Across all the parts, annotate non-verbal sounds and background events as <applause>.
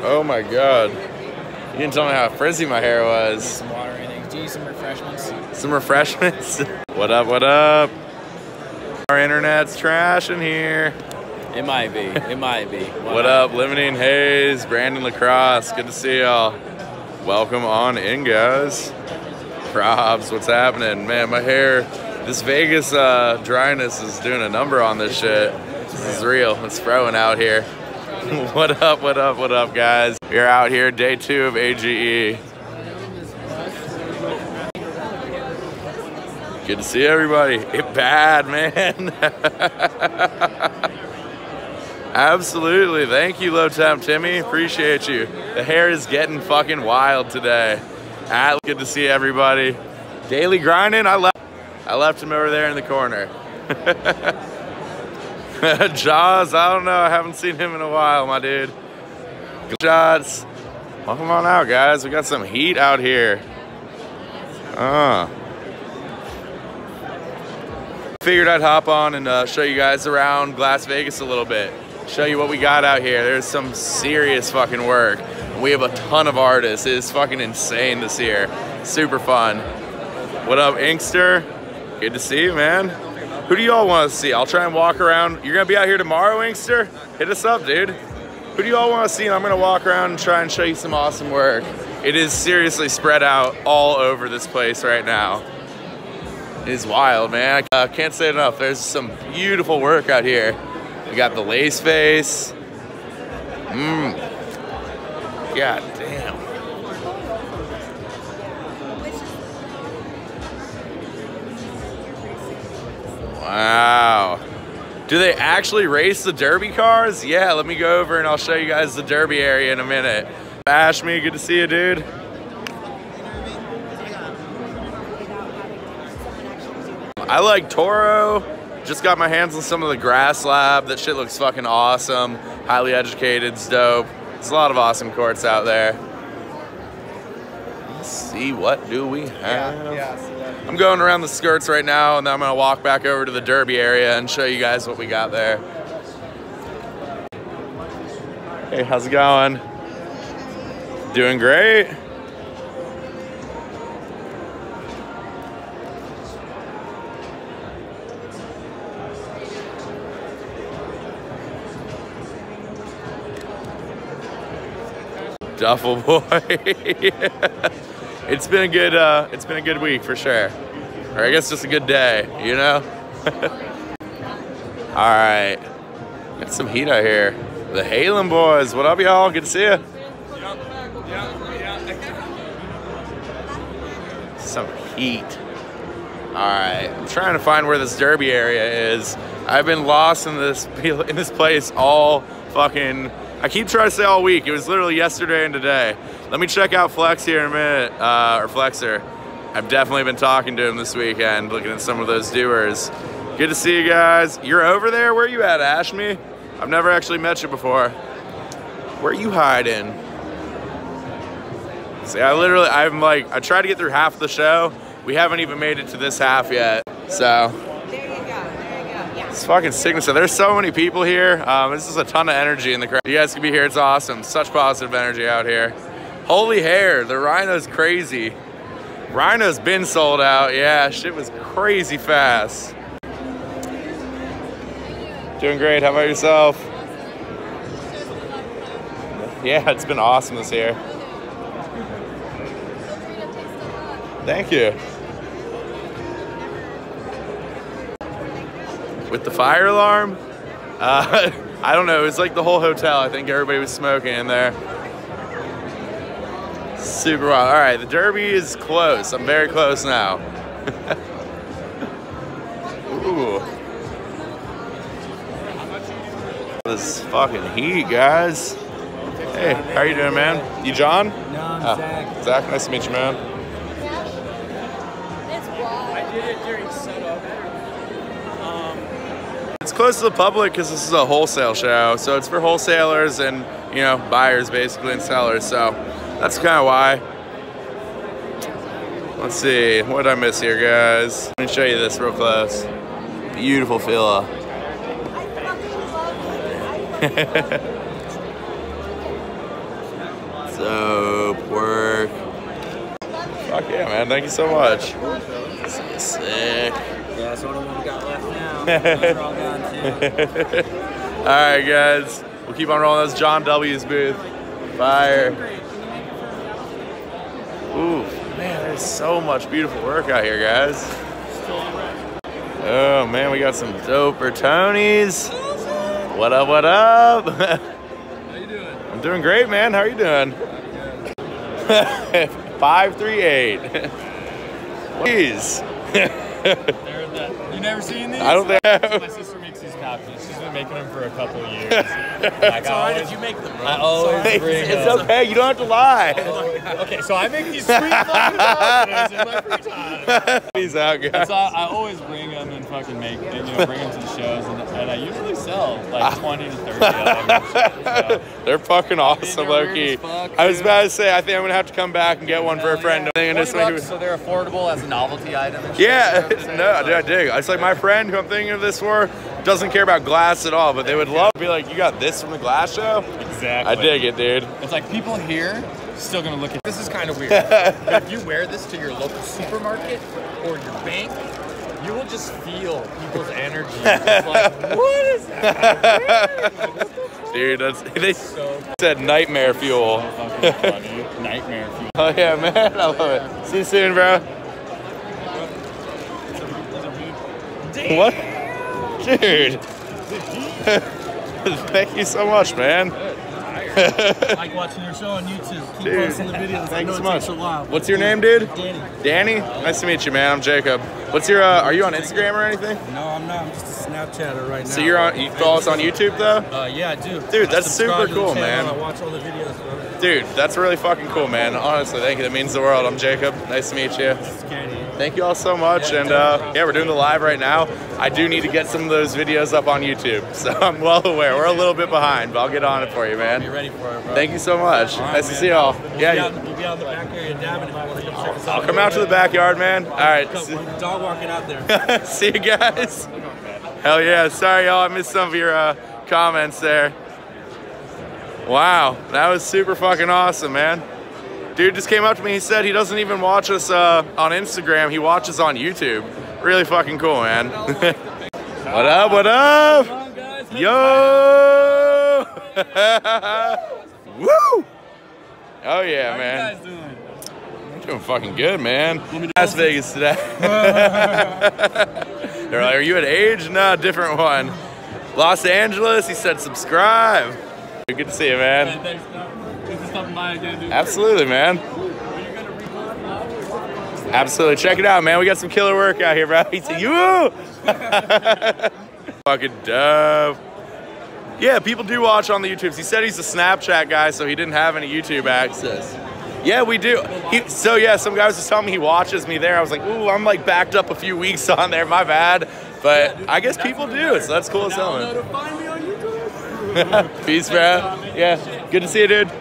Oh my god. You didn't tell me how frizzy my hair was. Some water, anything. Do you need some refreshments? Some refreshments. <laughs> what up, what up? Our internet's trash in here. It might be. It <laughs> might be. What not? up, Lemonine Hayes, Brandon Lacrosse? Good to see y'all. Welcome on in, guys. Probs, what's happening? Man, my hair, this Vegas uh, dryness is doing a number on this shit. This is real. It's throwing out here. <laughs> what up, what up, what up, guys? We're out here, day two of AGE. Good to see everybody. It bad, man. <laughs> Absolutely. Thank you, Low Temp Timmy. Appreciate you. The hair is getting fucking wild today. Ah, good to see everybody. Daily grinding. I left. I left him over there in the corner. <laughs> <laughs> Jaws. I don't know. I haven't seen him in a while, my dude. Good shots. Welcome on out, guys. We got some heat out here. Uh. Figured I'd hop on and uh, show you guys around Las Vegas a little bit. Show you what we got out here. There's some serious fucking work. We have a ton of artists. It is fucking insane this year. Super fun. What up, Inkster? Good to see you, man. Who do y'all want to see? I'll try and walk around. You're gonna be out here tomorrow, Inkster? Hit us up, dude. Who do y'all want to see? And I'm gonna walk around and try and show you some awesome work. It is seriously spread out all over this place right now. It is wild, man. I uh, can't say enough. There's some beautiful work out here. We got the lace face. Mmm. God damn. Wow. Do they actually race the Derby cars? Yeah, let me go over and I'll show you guys the Derby area in a minute. Ashme, good to see you, dude. I like Toro. Just got my hands on some of the grass lab. That shit looks fucking awesome. Highly educated, it's dope. There's a lot of awesome courts out there. Let's see what do we have. I'm going around the skirts right now, and then I'm gonna walk back over to the Derby area and show you guys what we got there. Hey, how's it going? Doing great. Duffel boy. <laughs> it's been a good uh, it's been a good week for sure. Or I guess just a good day, you know? <laughs> All right. Got some heat out here. The Halen boys. What up, y'all? Good to see you. <laughs> Some heat. All right. I'm trying to find where this Derby area is. I've been lost in this <laughs> in this place all fucking I keep trying to say all week. It was literally yesterday and today. Let me check out Flex here in a minute, uh, or Flexer. I've definitely been talking to him this weekend, looking at some of those doers. Good to see you guys. You're over there? Where are you at, Ashme? I've never actually met you before. Where are you hiding? See, I literally, I'm like, I tried to get through half the show. We haven't even made it to this half yet. So, There you go. There you go. Yeah. It's fucking sickness. There's so many people here. Um, this is a ton of energy in the crowd. You guys can be here. It's awesome. Such positive energy out here. Holy hair. The Rhino's crazy. Rhino's been sold out. Yeah, shit was crazy fast. Doing great. How about yourself? Yeah, it's been awesome this year. Thank you. With the fire alarm? Uh, <laughs> I don't know. It was like the whole hotel. I think everybody was smoking in there. Super wild. All right, the Derby is close. I'm very close now. <laughs> Ooh. This fucking heat, guys. Hey, how you doing, man? You John? No, I'm Oh, Zach. Zach, nice to meet you, man. It's wild. I did it during setup. Um, It's close to the public because this is a wholesale show, so it's for wholesalers and you know buyers basically and sellers. So that's kind of why. Let's see, what did I miss here, guys? Let me show you this real close. Beautiful. I fucking <laughs> work. Fuck yeah, man. Thank you so much. Sick. Yeah, that's got left now. Those are all. Right, guys. We'll keep on rolling. That's John W.'s booth. Fire. Ooh, man, there's so much beautiful work out here, guys. Oh, man, we got some doper Tonys. What up, what up? <laughs> How you doing? I'm doing great, man. How are you doing? <laughs> 538. Please. <laughs> Never seen these? I don't think My sister makes these pouches. She's been making them for a couple of years. <laughs> like, I always, you make them, I always It's, bring it's them. okay. You don't have to lie. Oh okay, so I make these sweet fucking pouches in my free time. <laughs> Peace out, guys. so I, I always bring them and fucking make, and, you know, bring them to the shows, and, and I usually sell like ah. 20 to 30 of them. <laughs> So, They're fucking awesome, Loki. fuck, I was about to say, I think I'm gonna have to come back and get one for a friend. I think I'm 20 just bucks, so they're affordable as a novelty item. Yeah, you know what I'm no, I dig. It's like my friend who I'm thinking of this for doesn't care about glass at all, but they would love to be like, you got this from the glass show? Exactly. I dig it, dude. It's like people here still gonna look at this is kind of weird. <laughs> if you wear this to your local supermarket or your bank, you will just feel people's energy. It's like, <laughs> what is that? Dude, that's <laughs> they So said nightmare fuel. fucking funny. Nightmare fuel. Oh yeah, man, I love it. See you soon, bro. What? Dude. <laughs> Thank you so much, man. like watching your show on YouTube. Keep Dude, posting the videos. Thanks so much. What's your name, dude? Danny. Danny? Nice to meet you, man. I'm Jacob. What's your, uh, are you on Instagram or anything? No, I'm not. I'm just a Snapchatter right now. So you're on, you follow us on YouTube though? Uh, yeah, I do. Dude, that's super cool, channel. man. I watch all the videos. Bro. Dude, that's really fucking cool, man. Honestly, thank you. That means the world. I'm Jacob. Nice to meet you. Thank you all so much. And uh, yeah, we're doing the live right now. I do need to get some of those videos up on YouTube. <laughs> So I'm well aware. We're a little bit behind, but I'll get on it for you, man. Be man. ready for it, bro. Thank you so much. Right, nice to see y'all. We'll be, Yeah, out, we'll be out in the back area of Davin if you want to come check us out. I'll come out to the backyard, man. All right. Dog walking out there. <laughs> See you guys. Hell yeah. Sorry, y'all. I missed some of your uh, comments there. Wow. That was super fucking awesome, man. Dude just came up to me. He said he doesn't even watch us uh, on Instagram. He watches on YouTube. Really fucking cool, man. <laughs> what up? What up? Yo! <laughs> Woo! Oh yeah, man. Doing fucking good, man. Las Vegas today. <laughs> They're like, are you at age? No, different one. Los Angeles, he said subscribe. Good to see you, man. Thanks, Thanks for stopping by again, dude. Absolutely, man. Absolutely. Check it out, man. We got some killer work out here, bro. <laughs> He said, you. <laughs> Fucking dope. Yeah, people do watch on the YouTubes. He said he's a Snapchat guy, so he didn't have any YouTube access. Yeah, we do. He, so yeah, some guys was telling me he watches me there. I was like, ooh, I'm like backed up a few weeks <laughs> on there. My bad. But I guess people do, so that's cool as hell. man. Find me on YouTube. Peace, bro. Yeah, good to see you, dude.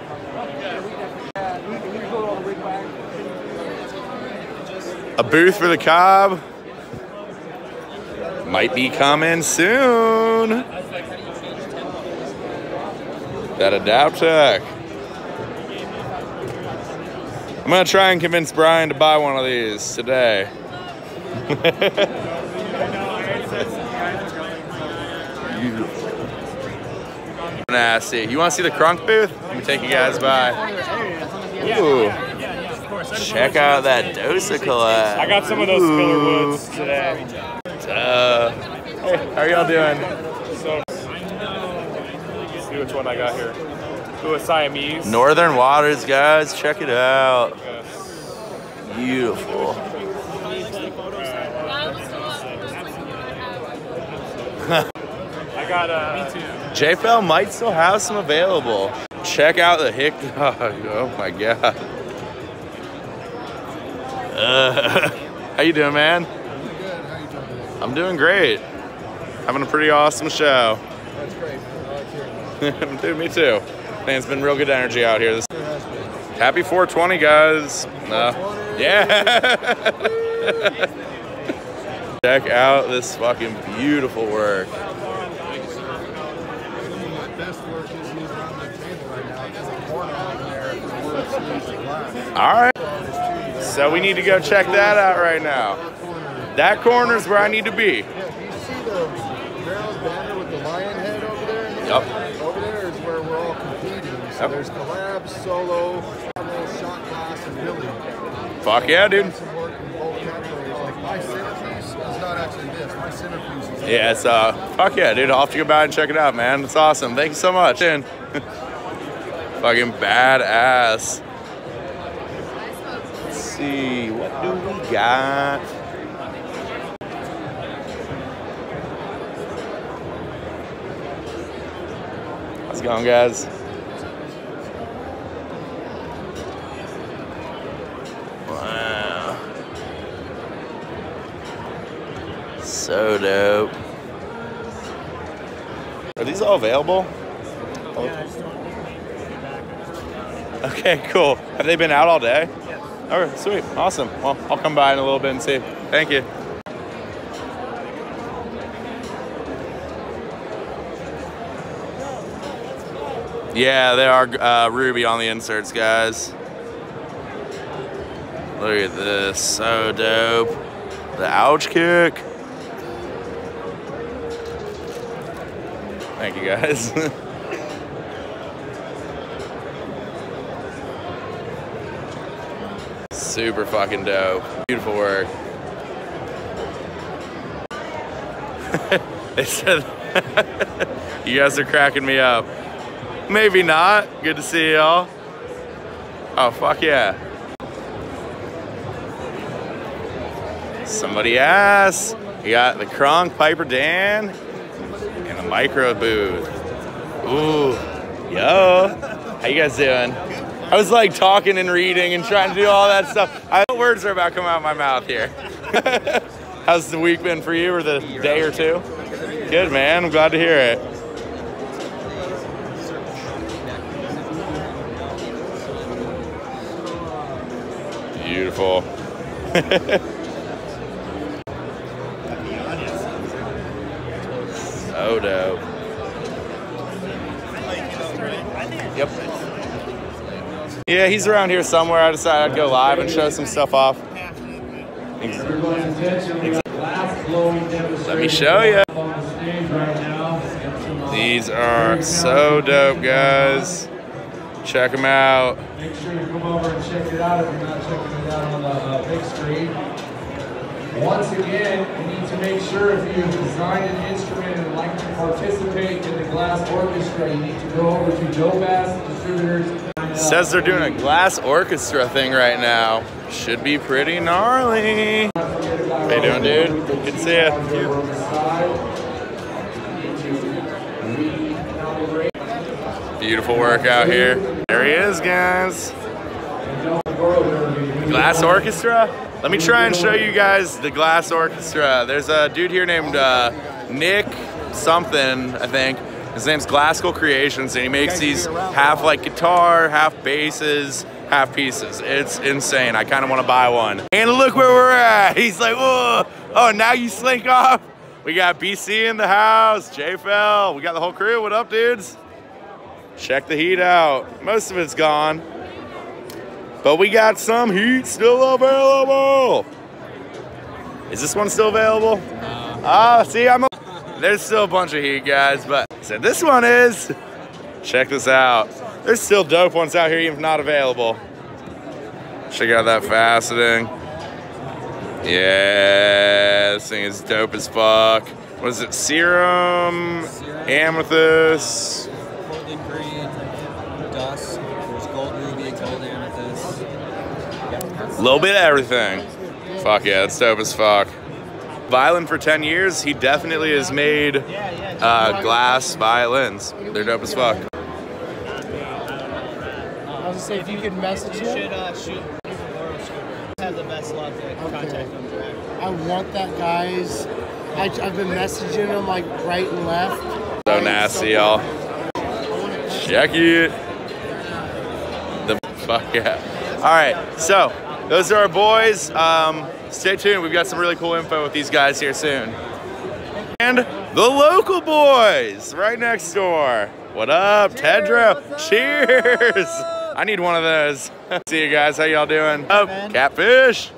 A booth for the Cobb might be coming soon. That a Dowtech. I'm gonna try and convince Brian to buy one of these today. <laughs> Nasty. You want to see the Kronk booth? Let me take you guys by. Ooh. Check out that Dosa collab. I got some of those filler woods today. Uh, hey, how are y'all doing? So, let's see which one I got here. Ooh, a Siamese. Northern Waters, guys. Check it out. Beautiful. I got uh, Me Too. JFL might still have some available. Check out the Hick Dog. <laughs> Oh my god. Uh, <laughs> how you doing, man? I'm doing great. Having a pretty awesome show. That's great. I like Dude, <laughs> me too. Think it's been real good energy out here. This Happy 420, guys. Uh, yeah. <laughs> Check out this fucking beautiful work. All right. So we need to go check that out right now. That corner is where I need to be. Yeah, you see the banner with the lion head over there? Yep. Over there is where we're all competing. So Yep. there's collabs, solo, shot glass, and Billy. Fuck yeah, dude. Some work in both categories. Like my centerpiece is not actually this. My centerpiece is Yeah, it's uh, fuck yeah, dude. I'll have to go by and check it out, man. It's awesome. Thank you so much. And <laughs> fucking badass. See, what do we got? How's it going, guys? Wow. So dope. Are these all available? Okay, cool. Have they been out all day? All right, sweet. Awesome. Well, I'll come by in a little bit and see. Thank you. Yeah, they are uh, ruby on the inserts, guys. Look at this. So dope. The ouch kick. Thank you guys. <laughs> Super fucking dope. Beautiful work. <laughs> they said <laughs> you guys are cracking me up. Maybe not. Good to see y'all. Oh fuck yeah. Somebody asked. You got the Kronk Piper Dan and a micro booth. Ooh, yo, how you guys doing? I was like talking and reading and trying to do all that stuff. I know words are about to come out of my mouth here. <laughs> How's the week been for you, or the day or two? Good, man. I'm glad to hear it. Beautiful. <laughs> so dope. Yep. Yeah, he's around here somewhere. I decided I'd go live and show some stuff off. Let me show you. These are so dope, guys. Check them out. Make sure you come over and check it out if you're not checking it out on the uh, big screen. Once again, you need to make sure if you design an instrument and like to participate in the glass orchestra, you need to go over to Dobass Distributors. Says they're doing a glass orchestra thing right now. Should be pretty gnarly. How you doing, dude? Good to see you. Beautiful work out here. There he is, guys. Glass Orchestra. Let me try and show you guys the Glass Orchestra. There's a dude here named uh, Nick something, I think. His name's Glasgow Creations, and he makes these half like guitar, half basses, half pieces. It's insane. I kind of want to buy one. And look where we're at. <laughs> He's like, whoa. Oh, now you slink off. We got BC in the house, JFL. We got the whole crew. What up, dudes? Check the heat out. Most of it's gone. But we got some heat still available. Is this one still available? Ah, see, I'm a there's still a bunch of heat, guys, but so this one is. Check this out. There's still dope ones out here, even if not available. Check out that faceting. Yeah, this thing is dope as fuck. What is it? Serum, amethyst. Portland green, dust. There's gold ruby, gold amethyst. A little bit of everything. Fuck yeah, it's dope as fuck. Violin for 10 years, he definitely has made uh, glass violins. They're dope as fuck. I was gonna say if you could message You him. should uh, shoot have the best luck to contact them direct. I want that guy's. I, I've been messaging him like right and left. So nasty, y'all. Check it. The fuck yeah. All right, so those are our boys. Um, stay tuned. We've got some really cool info with these guys here soon. And the local boys right next door. What up, Tedro? Cheers. I need one of those. <laughs> See you guys. How y'all doing? Oh, catfish.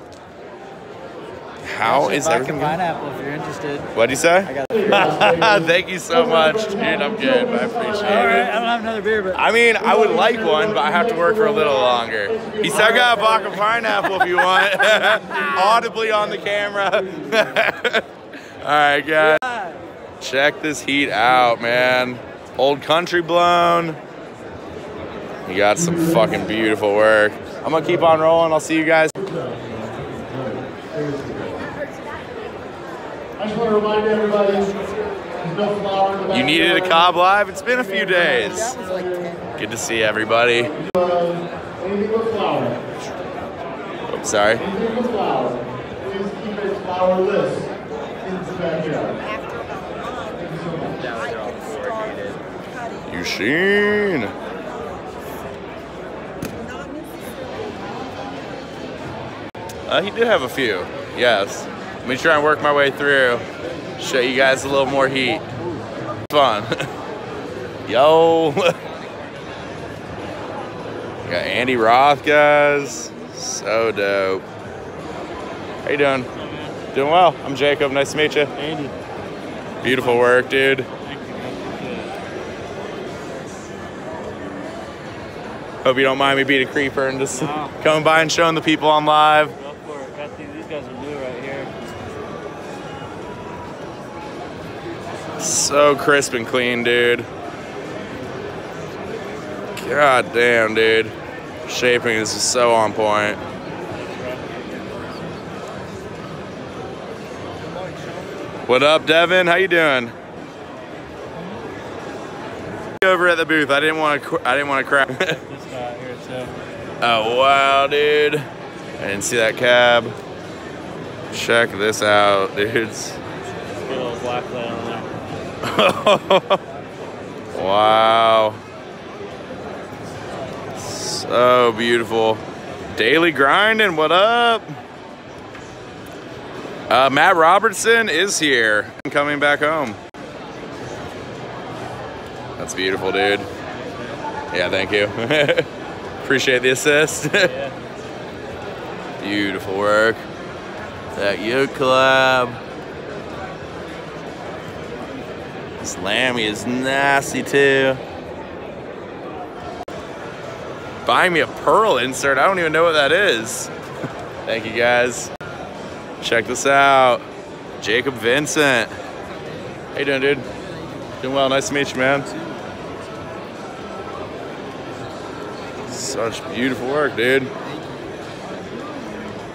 How is everything? going? pineapple What'd you say? <laughs> Thank you so much, dude. I'm good. I appreciate All right, it. I don't have another beer, but I mean, I would like one, but I have to work for a little longer. He said, I got a box of pineapple if you want. <laughs> Audibly on the camera. <laughs> All right, guys. Check this heat out, man. Old country blown. You got some fucking beautiful work. I'm gonna keep on rolling. I'll see you guys. I just want to remind everybody, there's no flour in the You needed a backyard. Cobb Live? It's been a few days. Good to see everybody. Anything with flour. Oops, sorry. Anything with flour. Please keep it flourless in the backyard. You so. You seen? Uh, he did have a few, yes. Let me try and work my way through. Show you guys a little more heat. Fun. <laughs> Yo. <laughs> Got Andy Roth, guys. So dope. How you doing? Doing well. I'm Jacob. Nice to meet you. Andy. Beautiful work, dude. Hope you don't mind me being a creeper and just No. coming by and showing the people on live. Go for it. Got these, these guys are new right here. So crisp and clean, dude. God damn, dude. Shaping is just so on point. What up, Devin? How you doing? Over at the booth. I didn't want to. I didn't want to crap. This guy here too. Oh wow, dude. I didn't see that cab. Check this out, dudes. <laughs> wow. So beautiful. Daily grinding, what up? Uh, Matt Robertson is here. Coming back home. That's beautiful, dude. Yeah, thank you. <laughs> Appreciate the assist. <laughs> Beautiful work. That yoke collab. This lammy is nasty too. Buying me a pearl insert. I don't even know what that is. <laughs> Thank you guys. Check this out. Jacob Vincent. How you doing, dude? Doing well. Nice to meet you, man. Such beautiful work, dude.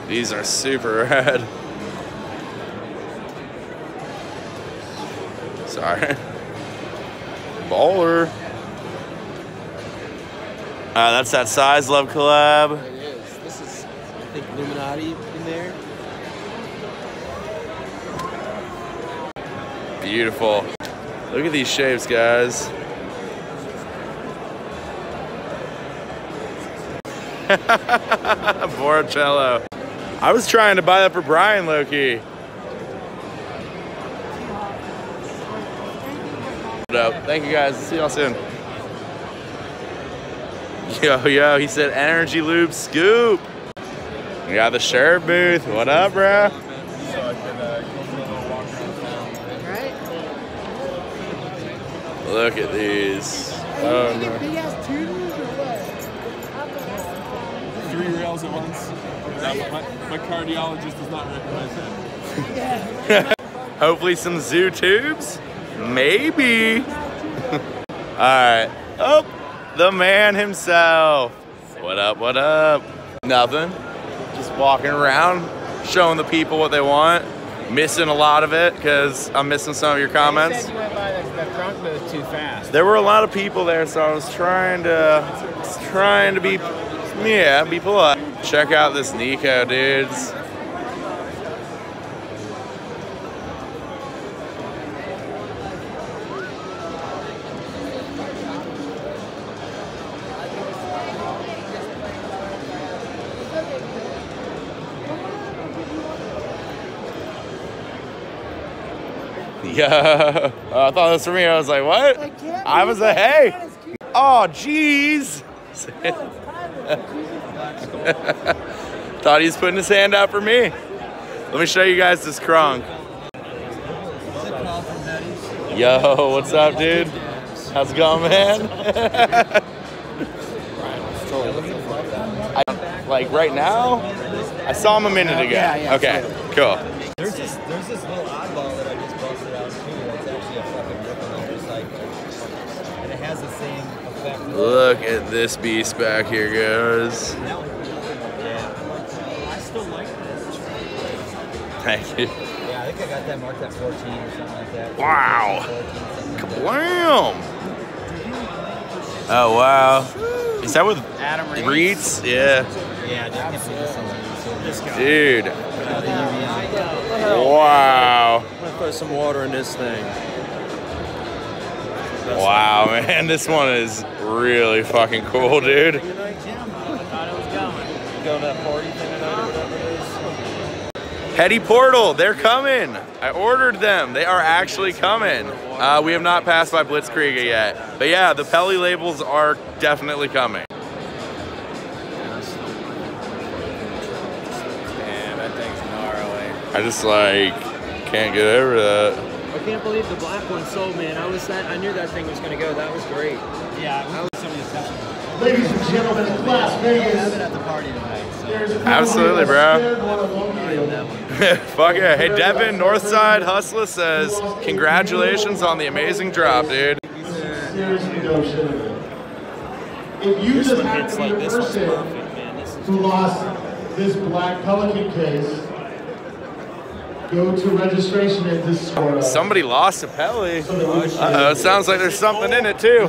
These are super <laughs> rad. Sorry. Baller. Uh, that's that Size Love collab. it is. This is, I think, Illuminati in there. Beautiful. Look at these shapes, guys. <laughs> Boricello. I was trying to buy that for Brian Loki. Dope. Thank you guys. See y'all soon. Yo, yo, he said energy loop scoop. We got the sheriff booth. What up, bro? Look at these. Oh, no. Three rails at once. My, my cardiologist does not recognize that. <laughs> Hopefully some zoo tubes? Maybe. <laughs> All right. Oh, the man himself. What up, what up? Nothing. Just walking around, showing the people what they want. Missing a lot of it because I'm missing some of your comments. you went by that, that drunk move too fast. There were a lot of people there, so I was trying to, trying to be, yeah, be polite. Check out this Nico, dudes. <laughs> Yeah. I thought that was for me. I was like, what? I was like, hey. Oh, jeez. <laughs> Thought he was putting his hand out for me. Let me show you guys this Kronk. Yo, what's up, dude? How's it going, man? <laughs> I, like right now, I saw him a minute ago. Yeah, yeah, okay, cool. Look at this beast back here, guys. I still like this. Thank you. Yeah, I think I got that marked at 14 or something like that. Wow. 14, something like that. Kablam! Oh wow. Is that with Adam Reeds? Yeah. Yeah, dude, I can't believe this thing's this guy. Dude. The Wow. I'm gonna put some water in this thing. Wow, <laughs> man. This one is really fucking cool, dude. Going to that party thing tonight or whatever it is. Hetty Portal, they're coming. I ordered them. They are actually coming. Uh, we have not passed by Blitzkrieg yet. But yeah, the Pelly labels are definitely coming. Damn, that thing's gnarly. I just like can't get over that. I can't believe the black one sold, man. I was that I knew that thing was gonna go. That was great. Yeah, I was some of. Ladies and gentlemen, Las I have Vegas. it at the party tonight, so. Absolutely, bro. Already on that one. <laughs> Fuck yeah. Hey, Devin, Northside Hustler says, congratulations on the amazing drop, dude. Seriously, no shit. If you just happen to be a person who lost this black Pelican case, go to registration at this store. Somebody lost a Pelly. Uh-oh, it sounds like there's something in it too. <laughs>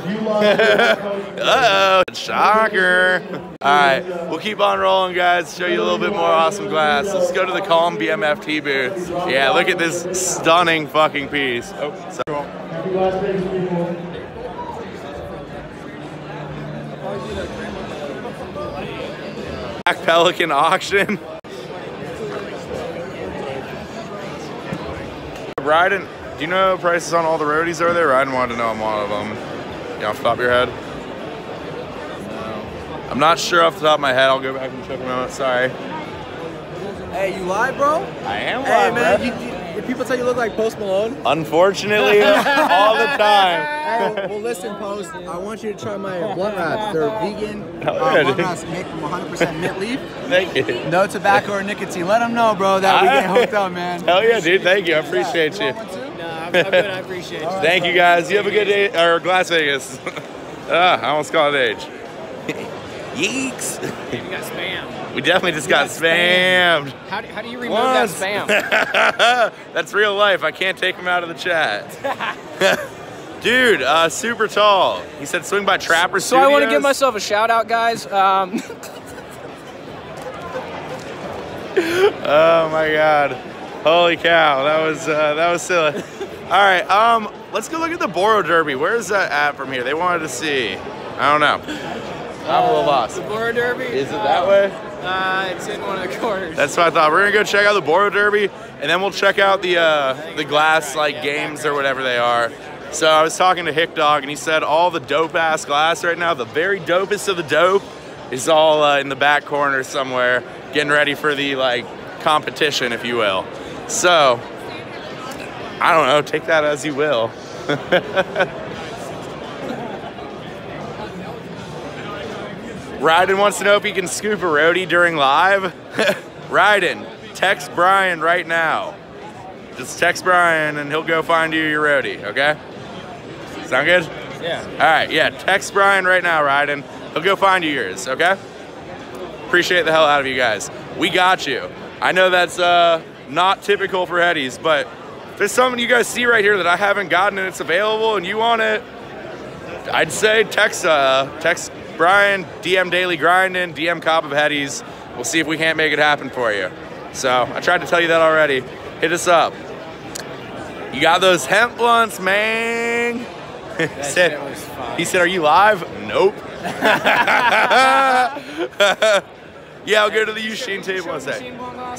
Uh-oh, shocker. All right, we'll keep on rolling, guys. Show you a little bit more awesome glass. Let's go to the Calm BMFT booth. Yeah, look at this stunning fucking piece. Oh, sorry. Happy Las people. Black Pelican auction. Ryden, do you know prices on all the roadies over there? Ryden wanted to know on one of them. You off the top of your head? I'm not sure off the top of my head. I'll go back and check them out. Sorry. Hey, you live, bro? I am Hey, live, man. Bro. You, you, did people tell you look like Post Malone? Unfortunately, <laughs> all the time. Hey, well, listen, Post. I want you to try my blunt wraps. They're vegan. Hell uh, blunt wraps made from 100% mint leaf. Thank you. No tobacco or nicotine. Let them know, bro, that we get hooked up, man. Hell yeah, dude. Thank you. I appreciate you. No, I'm, I'm good. I appreciate you. Thank you, guys. You have a good day, or Las Vegas. <laughs> ah, I almost called it age. Yeeks. You got spam. We definitely just got spammed. How do, how do you remove Once. that spam? <laughs> That's real life. I can't take him out of the chat. <laughs> Dude, uh, super tall. He said swing by Trapper So I want to give myself a shout out, guys. Um, <laughs> Oh my god. Holy cow. That was uh, that was silly. All right, um, let's go look at the Boro Derby. Where's that at from here? They wanted to see. I don't know. I'm a little lost. the Boro Derby. Is it that way? Uh, it's in one of the. That's what I thought. We're gonna go check out the Boro Derby, and then we'll check out the uh, the glass like games or whatever they are. So I was talking to Hick Dog, and he said all the dope ass glass right now, the very dopest of the dope, is all uh, in the back corner somewhere, getting ready for the like competition, if you will. So I don't know. Take that as you will. <laughs> Ryden wants to know if he can scoop a roadie during live. <laughs> Ryden, text Brian right now. Just text Brian and he'll go find you your roadie, okay? Sound good? Yeah. All right, yeah, text Brian right now, Ryden. He'll go find you yours, okay? Appreciate the hell out of you guys. We got you. I know that's uh, not typical for Headies, but if there's something you guys see right here that I haven't gotten and it's available and you want it, I'd say text uh, text Brian, DM Daily Grinding, DM Cobb of Headies. We'll see if we can't make it happen for you. So I tried to tell you that already. Hit us up. You got those hemp blunts, man. <laughs> he said, he said, "Are you live?" Nope. <laughs> yeah, I'll go to the Eusheen table one sec.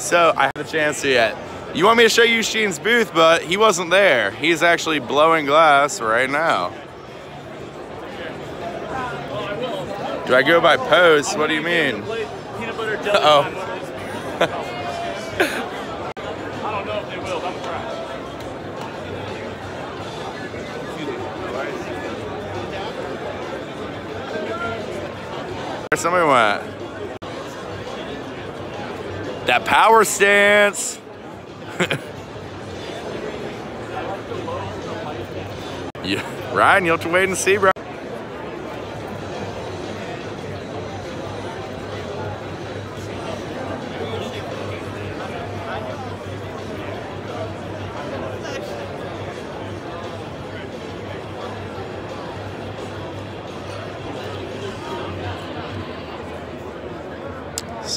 So I haven't a chance to yet. You want me to show you Eusheen's booth, but he wasn't there. He's actually blowing glass right now. Do I go by post? What do you mean? Jelly. <laughs> Oh. <laughs> I don't know if they will, but I'm gonna. Where somebody went? That power stance. <laughs> yeah, Ryan, you'll have to wait and see, bro.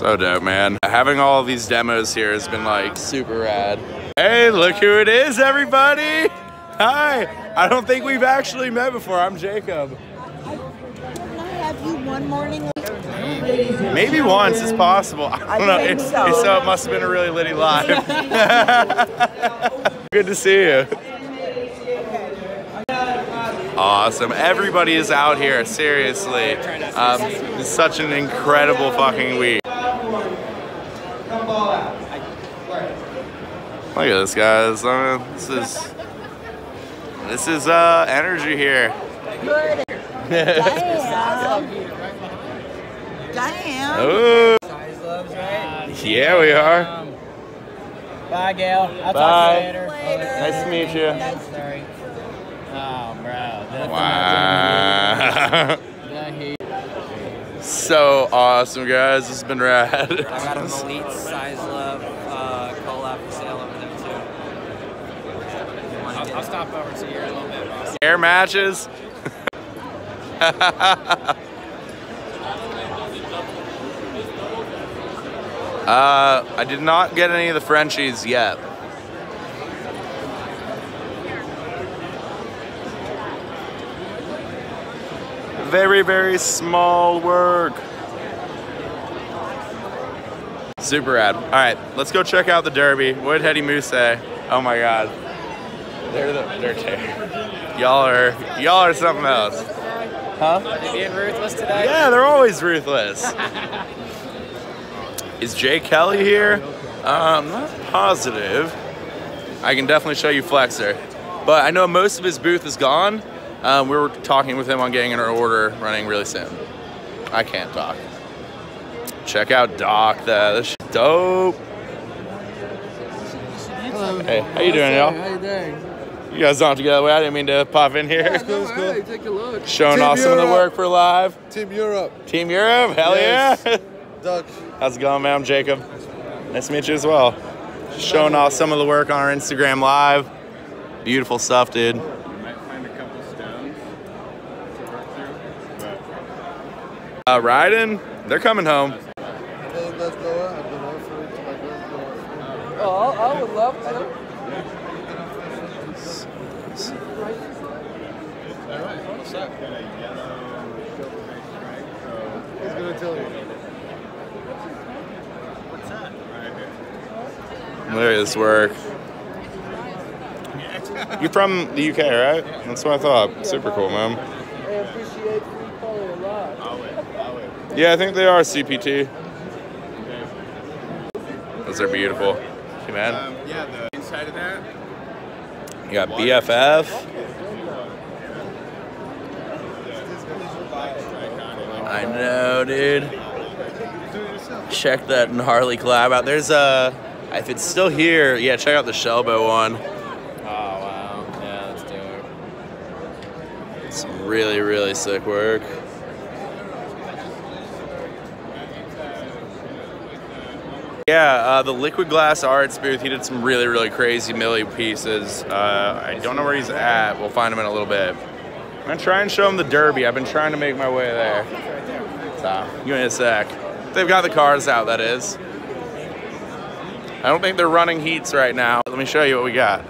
So dope, man. Having all these demos here has been like super rad. Hey, look who it is, everybody. Hi. I don't think we've actually met before. I'm Jacob. Can I have you one morning? Maybe once it's possible. I I don't know. It, so. so it must have been a really litty live. <laughs> Good to see you. Awesome. Everybody is out here, seriously. Um, it's such an incredible fucking week. Look at this, guys. I mean, this is this is uh, energy here. Good. Damn. Damn. Oh, Size loves, right? yeah, we are. Bye, Gail. I'll Bye. talk to you later. Nice to meet you. Sorry. Oh, bro. Wow. <laughs> so awesome, guys. This has been rad. I got a Elite Size Love uh, collab for sale over there, too. Over to little bit. Air matches. <laughs> uh, I did not get any of the Frenchies yet. Very, very small work. Super rad. All right, let's go check out the Derby. What did Hetty Moose say? Oh my God. They're the, they're ter- Y'all are y'all are something else. Huh? Are you being ruthless today? Yeah, they're always ruthless. <laughs> Is Jay Kelly here? Um, not positive. I can definitely show you Flexer, but I know most of his booth is gone. Um, we were talking with him on getting an order running really soon. I can't talk. Check out Doc. That this shit's dope. Hey, how you doing, y'all? How you doing? You guys don't have to get together. I didn't mean to pop in here. cool, it's cool. take a look. Showing Team off some of the work for live. Team Europe. Team Europe, hell Yes. yeah. <laughs> Doug. How's it going, man? I'm Jacob. Nice to meet you as well. Just showing off some of the work on our Instagram live. Beautiful stuff, dude. Might find a couple stones to work through, Uh, riding, they're coming home. Hey, let's go. I've been offering to my girl. Oh, I would love to. He's gonna tell you. Look at this work. You're from the UK, right? That's what I thought. Super cool, man. I appreciate free color a lot. Yeah, I think they are CPT. Those are beautiful. Hey, man. Um, yeah, the inside of that. You got BFF. I know, dude. Check that gnarly collab out. There's a, if it's still here, yeah, check out the Shelbo one. Oh, wow. Yeah, that's dope. It's really, really sick work. Yeah, uh, the Liquid Glass Arts booth, he did some really, really crazy Millie pieces. Uh, I don't know where he's at. We'll find him in a little bit. I'm gonna try and show him the Derby. I've been trying to make my way there. So, give me a sec. They've got the cars out, that is. I don't think they're running heats right now. Let me show you what we got.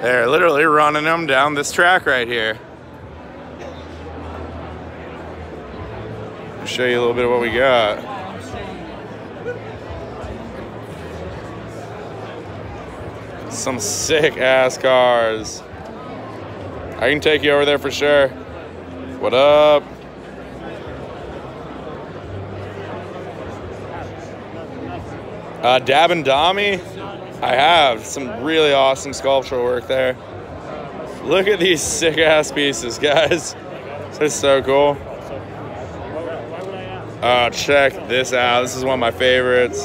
They're literally running them down this track right here. I'll show you a little bit of what we got. Some sick ass cars. I can take you over there for sure. What up? Uh, Dab and Dami, I have some really awesome sculptural work there. Look at these sick ass pieces, <laughs> guys. This is so cool. Uh, check this out. This is one of my favorites.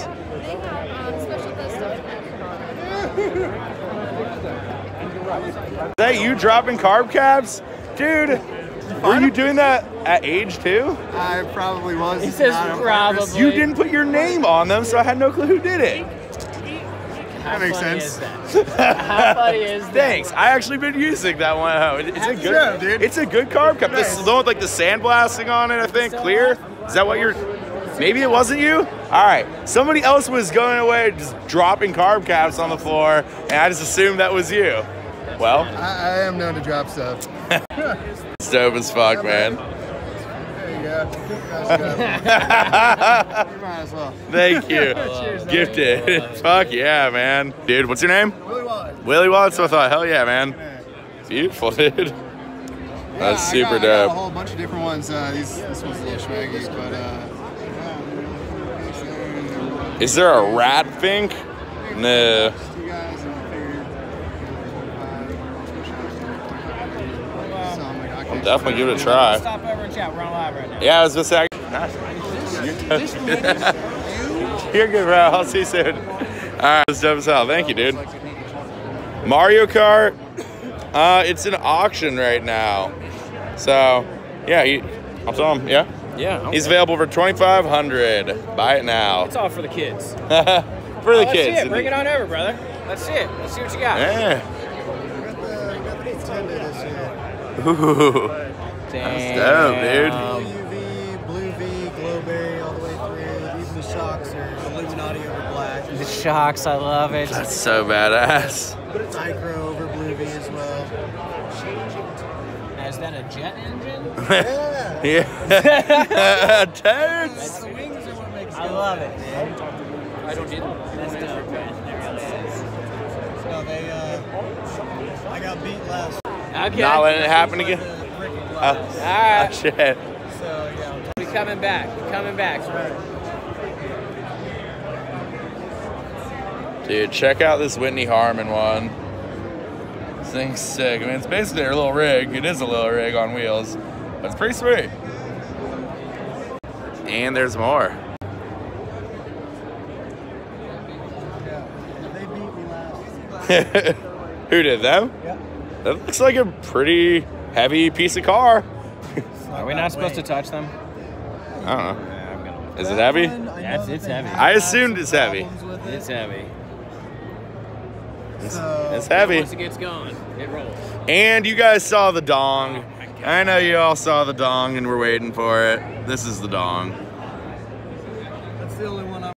Is that you dropping carb caps? Dude, were you doing that at age two? I probably was. He says not on probably. You didn't put your name on them, so I had no clue who did it. That makes funny sense. is that? <laughs> How funny is that? Thanks. I actually been using that one. Oh, it- It's a good, Yeah, dude. it's a good carb cap. This Nice. is the one with like the sandblasting on it. I think clear. Is that what you're? Maybe it wasn't you. All right. Somebody else was going away, just dropping carb caps on the floor, and I just assumed that was you. Well, I, I am known to drop stuff. it's dope as fuck, man. There you. That's good. you might as well. Thank you. Gifted. <laughs> Fuck yeah, man. Dude, what's your name? Willie Wallace. Willie Watts. I thought, hell yeah, man. Beautiful, dude. Yeah, That's I super got, I got dope. a whole bunch of different ones. Uh, these, this one's a little schmaggy, but uh, Is there a rat fink? No. you guys, and I figured. uh, so I'm like, okay. I'll definitely give it a try. Stop over and chat. We're on live right now. Yeah, I was just saying. You're good, bro. I'll see you soon. All right, that's dope as hell. Thank you, dude. Mario Kart. Uh, it's an auction right now. So, yeah, he, I'll tell him. Yeah, Yeah. he's available for twenty five hundred. Buy it now It's all for the kids. <laughs> for the Oh, let's see kids. it. Bring it on over, brother. Let's see it. Let's see what you got. Yeah. Got the, got the Nintendo this year. Ooh, that's dope, dude. Um, UV, Blue V, Glowberry all the way through. Even the shocks are Illuminati over black. The shocks, I love it. That's so badass. But it's Micro over Blue V as well. Is that a jet engine? <laughs> Yeah. Yeah. <laughs> Toads. The wings are what makes I love it, dude. I don't need That's dope, man. There really is. No, they, uh, I got beat last. Okay. Not letting it happen again. the brick Oh, glass. Oh, shit. So, yeah. We coming back. We coming back. Dude, check out this Whitney Harmon one. This thing's sick. I mean, it's basically a little rig. It is a little rig on wheels, but it's pretty sweet. And there's more. They beat me last. <laughs> Who did them? Yep. That looks like a pretty heavy piece of car. Are we not supposed to touch them? I don't know. Yeah, I'm gonna. Is it heavy? Yeah, it's- it's heavy. I assumed it's heavy. It's heavy. It's heavy. Once it gets going, it rolls. And you guys saw the dong. Oh I know you all saw the dong and we're waiting for it. This is the dong. That's the only one I'm.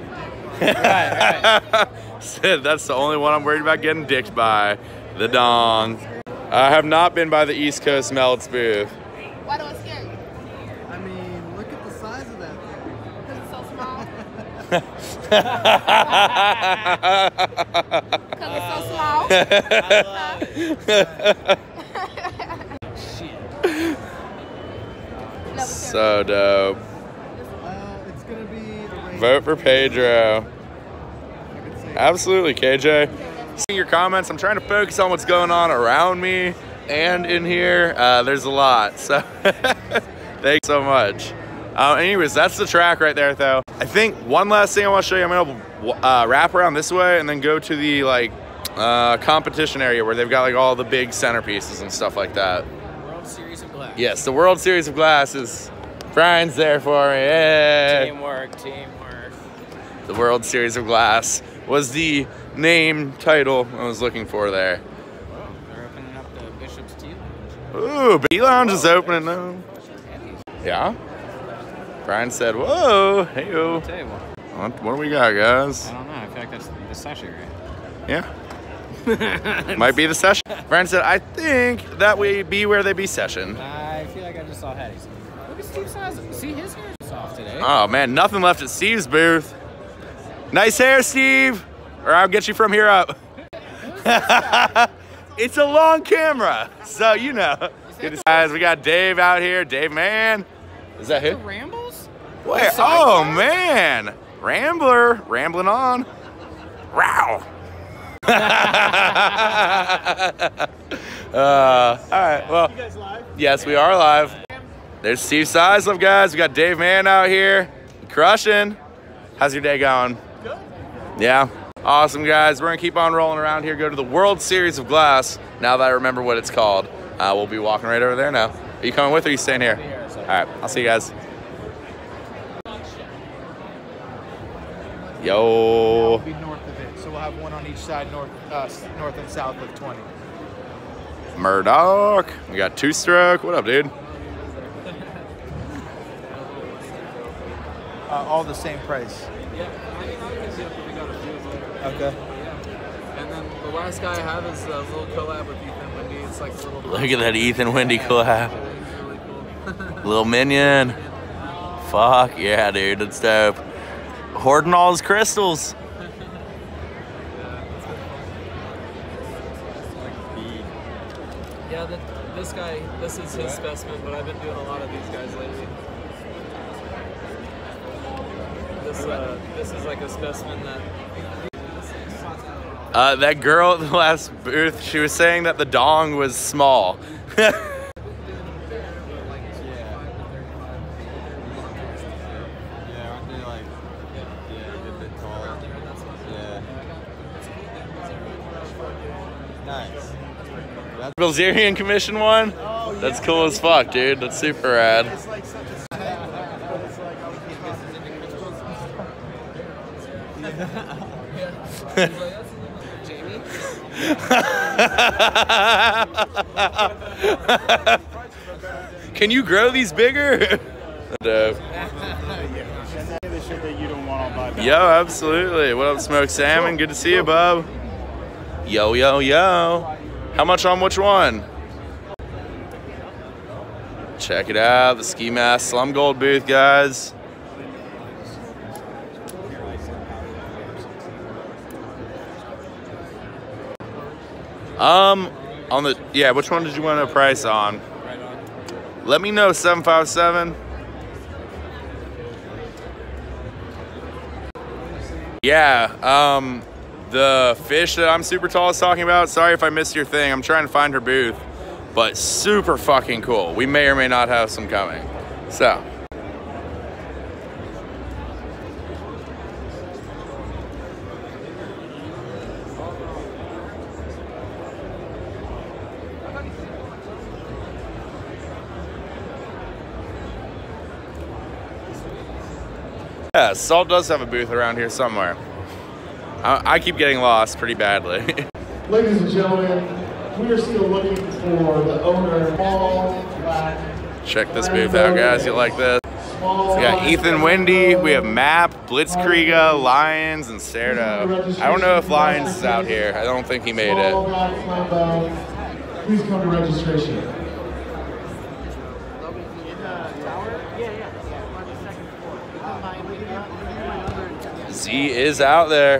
right, right. <laughs> Said that's the only one I'm worried about getting dicked by. The dong. I have not been by the East Coast Melts booth. Why do I scare you? I mean, look at the size of that thing. Because it's so small. Because it's so small. <laughs> No, so dope. Uh, it's gonna be the. Vote for Pedro. Absolutely, KJ. Seeing your comments, I'm trying to focus on what's going on around me and in here. Uh, there's a lot, so <laughs> thanks so much. Uh, anyways, that's the track right there, though. I think one last thing I want to show you. I'm gonna uh, wrap around this way and then go to the like uh, competition area where they've got like all the big centerpieces and stuff like that. World Series of Glass. Yes, the World Series of Glasses. Brian's there for me. Yeah. Teamwork, teamwork. The World Series of Glass was the name title I was looking for there. They're opening up the Bishop's Tea Lounge. Ooh, B Lounge is opening now. Yeah? Brian said, whoa, hey yo. What, what do we got, guys? I don't know. I feel like that's the session, right? Yeah. <laughs> Might be the session. Brian said, I think that we be where they be session. I feel like I just saw Hattie's. Look at Steve's size. See, his hair is soft today. Oh man, nothing left at Steve's booth. Nice hair, Steve. Or I'll get you from here up. <laughs> it's a long camera, so you know. Good guys, we got Dave out here. Dave, man. Is that The who? Rambles? Where? Oh man, Rambler, rambling on. <laughs> uh, all right. Well, yes, we are live. There's Steve Sizelove, guys. We got Dave Mann out here, crushing. How's your day going? Good. Yeah. Awesome, guys. We're gonna keep on rolling around here. Go to the World Series of Glass. Now that I remember what it's called, uh, we'll be walking right over there now. Are you coming with, or are you staying here? All right. I'll see you guys. Yo. be north of it. So we'll have one on each side, north, uh, north and south of 20. Murdoch. We got two stroke. What up, dude? Uh, all the same price. Yeah, I mean, I can see if we got a few of them. Okay. And then the last guy I have is a little collab with Ethan Wendy. It's like a little. Look at that Ethan Wendy collab. <laughs> Little minion. Fuck yeah, dude. That's dope. Hoarding all his crystals. <laughs> Yeah, the, this guy, this is his specimen, but I've been doing a lot of these guys lately. This, uh, this is like a specimen that. Uh, that girl at the last booth, she was saying that the dong was small. Bilzerian Commission one? That's cool as fuck, dude. That's super rad. <laughs> Can you grow these bigger? <laughs> Dope. Yo, absolutely. What up, Smoked Salmon? Good to see you, bub. Yo, yo, yo. How much on which one? Check it out, the Ski Mask Slum Gold booth, guys. Um, on the yeah, which one did you want a price on? Let me know, 757. Yeah, um, the fish that I'm super tall is talking about. Sorry if I missed your thing. I'm trying to find her booth, but super fucking cool. We may or may not have some coming. So, yeah, Salt does have a booth around here somewhere. I, I keep getting lost pretty badly. <laughs> Ladies and gentlemen, we are still looking for the owner, Paul Black. Check this booth out, guys. You like this? We got Ethan Wendy, we have Map, Blitzkriega, Lions, and Cerdo. I don't know if Lions is out here. I don't think he made it. Please come to registration. Z is out there.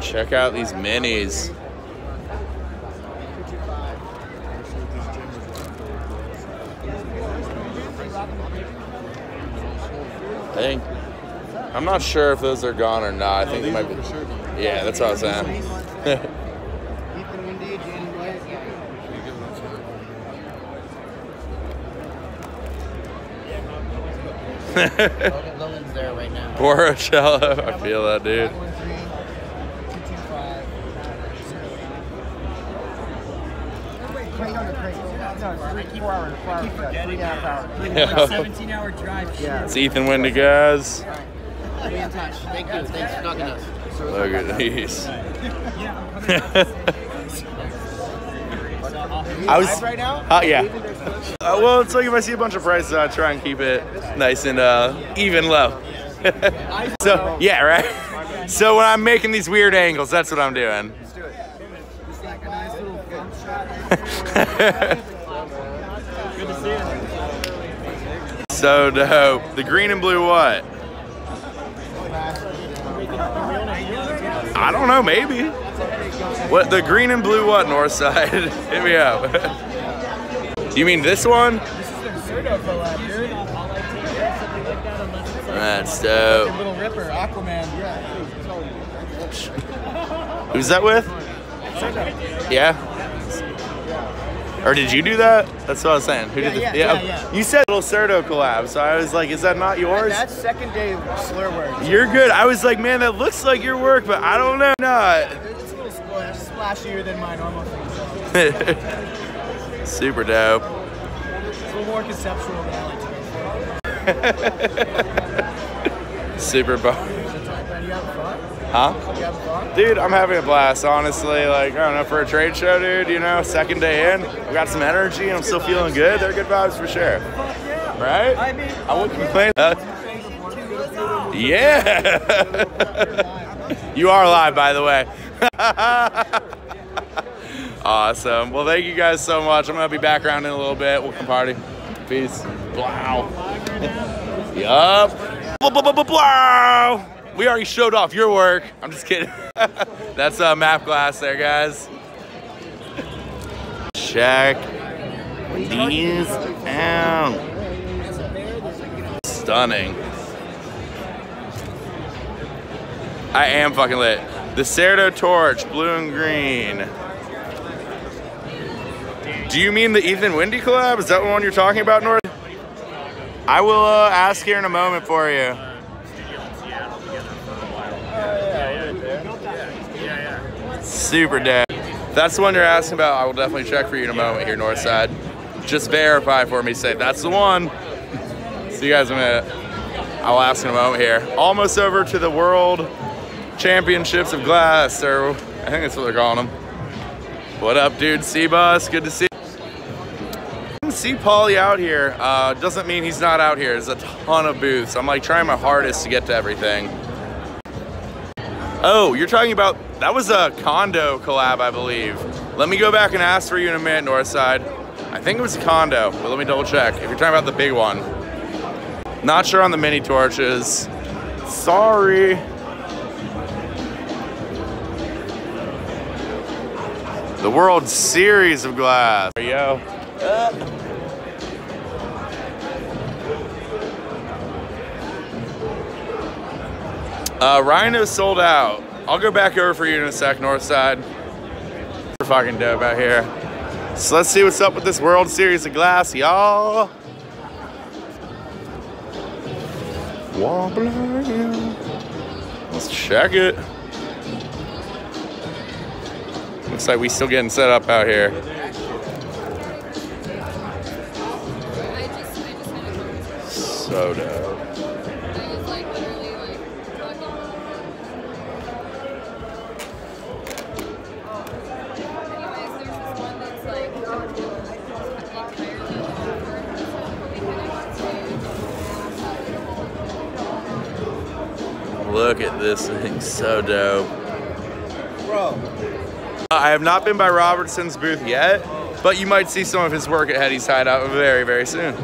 Check out these minis. I think I'm not sure if those are gone or not. I think they might be. Yeah, that's what I was saying. <laughs> Logan's there right now. Borocello, <laughs> I feel that, dude. Yeah. 17 hour drive. It's Ethan Wendy, guys. Be in touch. Thank you. Thanks for talking to us. Look at these. <laughs> I was right now? Uh, yeah. Uh, well, it's like if I see a bunch of prices, I try and keep it nice and uh, even low. <laughs> so yeah, right. So when I'm making these weird angles, that's what I'm doing. Good to see you. So dope. The green and blue what? I don't know, maybe. What the green and blue what north side? <laughs> Hit me up. <laughs> you mean this one? Cerdo collab, dude. I'll like take something like that, unless it's like That's dope. Little Ripper, Aquaman. Yeah. <laughs> Who's that with? Yeah. Or did you do that? That's what I was saying. Who Yeah, did the, yeah, yeah, yeah. You said little Cerdo collab, so I was like, is that not yours? That's second day slur words. You're good. I was like, man, that looks like your work, but I don't know. Not. It's a little splash, splashier than my normal <laughs> Super dope. it's a little more conceptual than I like to <laughs> Super bar. be. You having fun? Huh? You having fun? Dude, I'm having a blast, honestly. Like, I don't know, for a trade show, dude, you know, second day in, I got some energy and I'm still feeling good. They're good vibes for sure. Right? I mean, I wouldn't complain. Uh, yeah. <laughs> you are live, by the way. <laughs> awesome. Well, thank you guys so much. I'm going to be back around in a little bit. Welcome party. Peace. Wow. <laughs> yup. We already showed off your work. I'm just kidding. <laughs> That's uh, map glass there, guys. Check these out. Stunning. I am fucking lit. The Cerdo Torch, blue and green. Do you mean the Ethan Windy collab? Is that the one you're talking about, North? I will uh, ask here in a moment for you. Super dead. That's the one you're asking about, I will definitely check for you in a moment here, Northside. Just verify for me, say that's the one. See you guys in a minute. I'll ask in a moment here. Almost over to the World Championships of Glass, or I think that's what they're calling them. What up, dude? C-Bus, good to see you. See Paulie out here. Uh, doesn't mean he's not out here. There's a ton of booths. I'm like trying my hardest to get to everything. Oh, you're talking about, that was a condo collab, I believe. Let me go back and ask for you in a minute, Northside. I think it was a condo, but let me double check. If you're talking about the big one. Not sure on the mini torches. Sorry. The World Series of Glass. There you go. Uh, Rhino sold out. I'll go back over for you in a sec, North Side. We're fucking dope out here. So let's see what's up with this World Series of Glass, y'all. Wobbling. Let's check it. Looks like we still getting set up out here. So dope. Look at this thing, so dope. I have not been by Robertson's booth yet, but you might see some of his work at Headies Hideout very, very soon.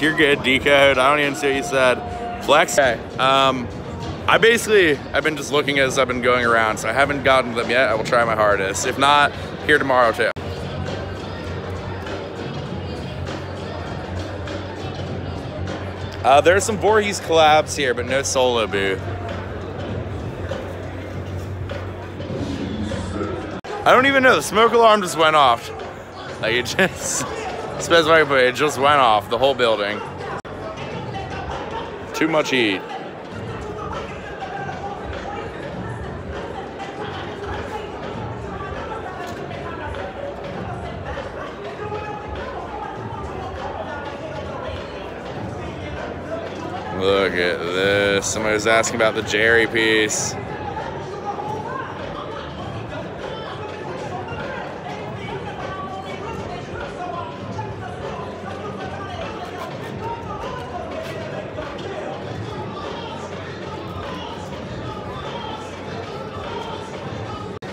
You're good, decode. I don't even see what you said. Flex. Okay. Um, I basically, I've been just looking as I've been going around, so I haven't gotten them yet. I will try my hardest. If not, here tomorrow too. Uh, there's some Voorhees collabs here, but no solo booth. I don't even know. The smoke alarm just went off. Like it just, <laughs> specify, but it just went off the whole building. Too much heat. Look at this. Somebody was asking about the Jerry piece.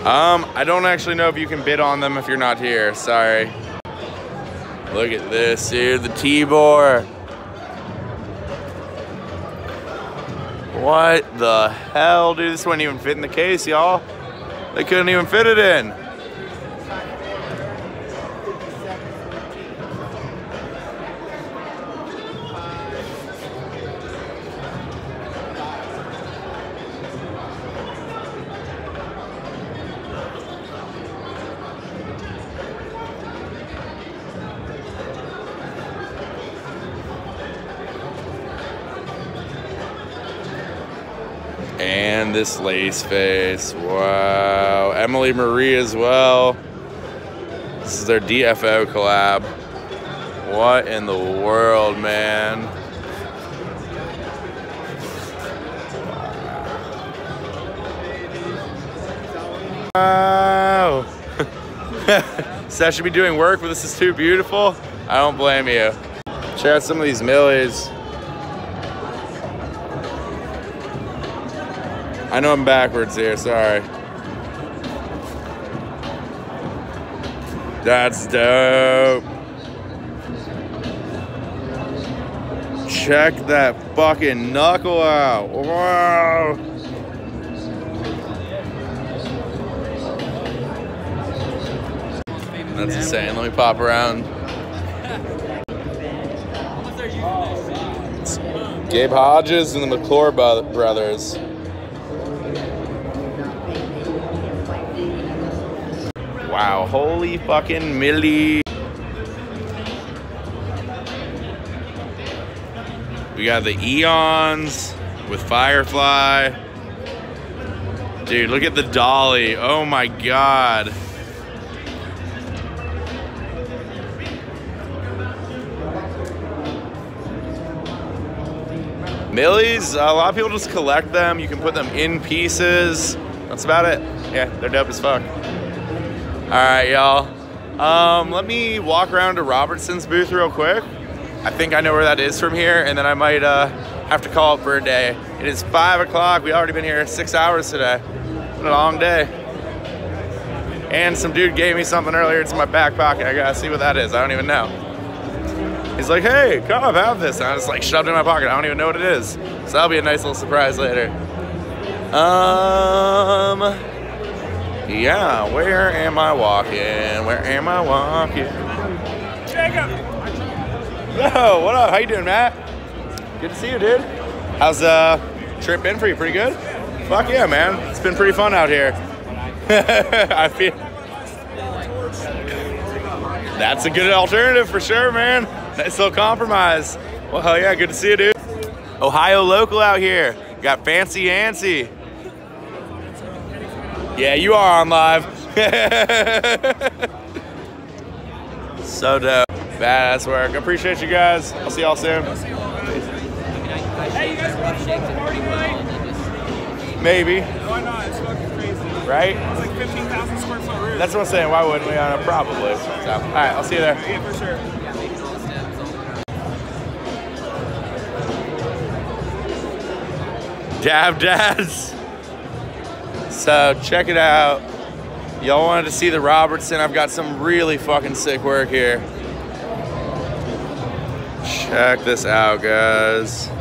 Um, I don't actually know if you can bid on them if you're not here. Sorry. Look at this, dude. The T-Bore. What the hell, dude? This wouldn't even fit in the case, y'all. They couldn't even fit it in. This lace face. Wow. Emily Marie as well. This is their DFO collab. What in the world, man? Wow. <laughs> Seth should be doing work, but this is too beautiful. I don't blame you. Check out some of these millies. I know I'm backwards here, sorry. That's dope. Check that fucking knuckle out. Wow. That's insane. Let me pop around. Gabe Hodges and the McClure brothers. Wow, holy fucking Millie. We got the Eons with Firefly. Dude, look at the dolly. Oh my god. Millies, a lot of people just collect them. You can put them in pieces. That's about it. Yeah, they're dope as fuck. All right, y'all. Um, let me walk around to Robertson's booth real quick. I think I know where that is from here, and then I might uh, have to call for a day. It is five o'clock. We already been here six hours today. Been a long day. And some dude gave me something earlier. It's in my back pocket. I gotta see what that is. I don't even know. He's like, "Hey, come have this." And I just like shoved it in my pocket. I don't even know what it is. So that'll be a nice little surprise later. Um. Yeah, where am I walking? Where am I walking? Jacob! Yo, what up? How you doing, Matt? Good to see you, dude. How's uh trip been for you? Pretty good? Fuck yeah, man. It's been pretty fun out here. <laughs> I feel that's a good alternative for sure, man. Nice little compromise. Well, hell yeah, good to see you, dude. Ohio local out here. Got Fancy Ancy. Yeah, you are on live. <laughs> so dope. Badass work. Appreciate you guys. I'll see y'all soon. Hey, you guys want to go the party tonight? Maybe. Why not? It's fucking crazy. Right? It's like 15,000 square foot room. That's what I'm saying. Why wouldn't we? Uh, probably. So, all right, I'll see you there. Yeah, for sure. Dab Dads. So check it out. Y'all wanted to see the Robertson. I've got some really fucking sick work here. Check this out, guys. <laughs>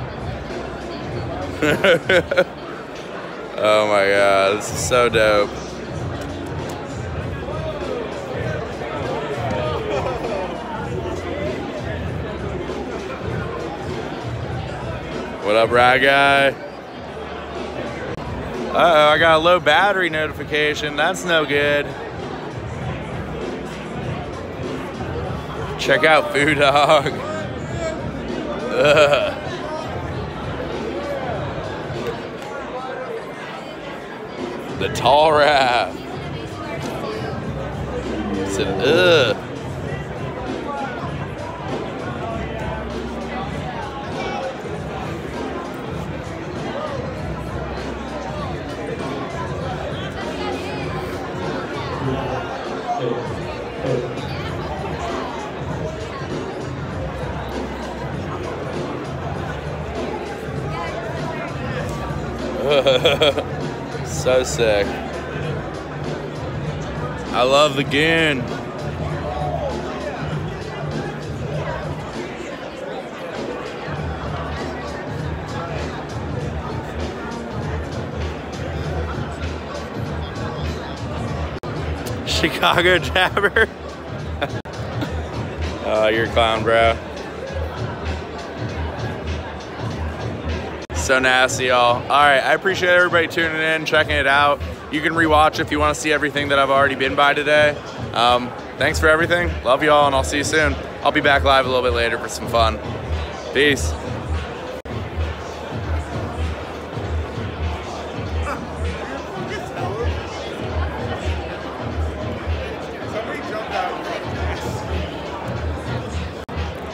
oh my god, this is so dope. What up, rad guy? Uh oh, I got a low battery notification. That's no good. Check out Food Dog. Ugh. The tall raft. Said, ugh. <laughs> so sick. I love the goon. Chicago Jabber. oh, <laughs> you're a clown, bro. So nasty, y'all. All right, I appreciate everybody tuning in, checking it out. You can rewatch if you want to see everything that I've already been by today. Um, thanks for everything. Love y'all, and I'll see you soon. I'll be back live a little bit later for some fun. Peace.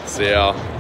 See y'all.